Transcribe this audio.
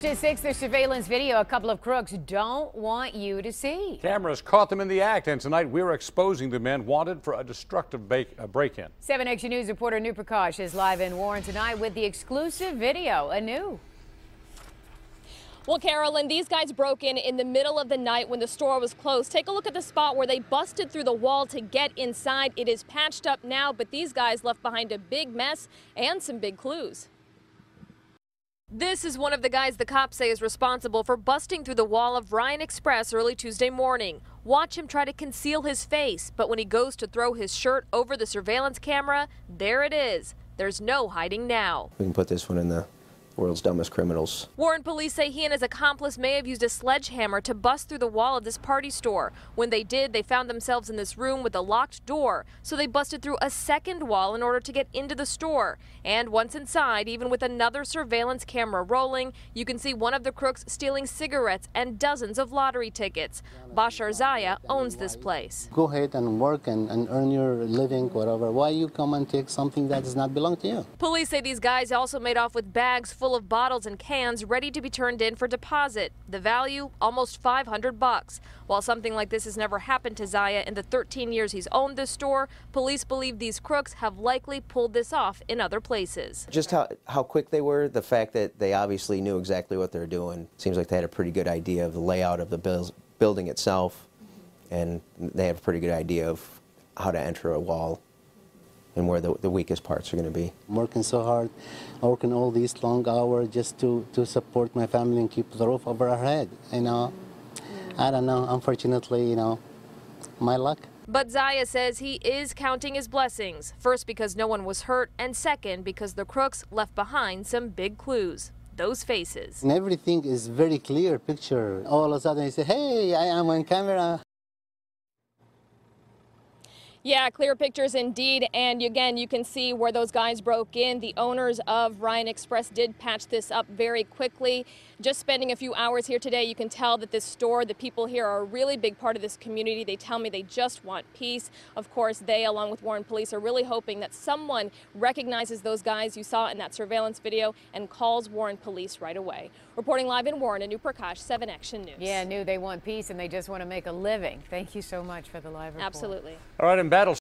To six, there's surveillance video a couple of crooks don't want you to see. Cameras caught them in the act, and tonight we're exposing the men wanted for a destructive break-in. 7 Action News reporter Anu Prakash is live in Warren tonight with the exclusive video. Anu. Well, Carolyn, these guys broke in in the middle of the night when the store was closed. Take a look at the spot where they busted through the wall to get inside. It is patched up now, but these guys left behind a big mess and some big clues. This is one of the guys the cops say is responsible for busting through the wall of Ryan Express early Tuesday morning. Watch him try to conceal his face, but when he goes to throw his shirt over the surveillance camera, there it is. There's no hiding now. We can put this one in the world's dumbest criminals. Warren police say he and his accomplice may have used a sledgehammer to bust through the wall of this party store. When they did, they found themselves in this room with a locked door, so they busted through a second wall in order to get into the store. And once inside, even with another surveillance camera rolling, you can see one of the crooks stealing cigarettes and dozens of lottery tickets. Bashar Zaya owns this place. Go ahead and work and, and earn your living, whatever. Why you come and take something that does not belong to you? Police say these guys also made off with bags full full of bottles and cans ready to be turned in for deposit. The value, almost 500 bucks. While something like this has never happened to Zaya in the 13 years he's owned this store, police believe these crooks have likely pulled this off in other places. Just how, how quick they were, the fact that they obviously knew exactly what they're doing. Seems like they had a pretty good idea of the layout of the building itself, and they have a pretty good idea of how to enter a wall and where the, the weakest parts are going to be. I'm working so hard, working all these long hours just to, to support my family and keep the roof over our head. You know, I don't know. Unfortunately, you know, my luck. But Zaya says he is counting his blessings. First, because no one was hurt, and second, because the crooks left behind some big clues. Those faces. And everything is very clear picture. All of a sudden, he say, "Hey, I am on camera." Yeah, clear pictures indeed. And again, you can see where those guys broke in. The owners of Ryan Express did patch this up very quickly. Just spending a few hours here today, you can tell that this store, the people here are a really big part of this community. They tell me they just want peace. Of course, they, along with Warren Police, are really hoping that someone recognizes those guys you saw in that surveillance video and calls Warren Police right away. Reporting live in Warren, Anu Prakash, 7 Action News. Yeah, Anu, they want peace and they just want to make a living. Thank you so much for the live report. Absolutely. All right, in battle